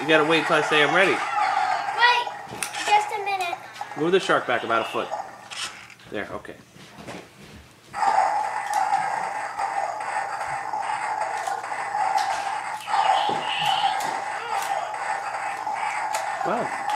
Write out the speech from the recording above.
You gotta wait till I say I'm ready. Wait, just a minute. Move the shark back about a foot. There, okay. Wow.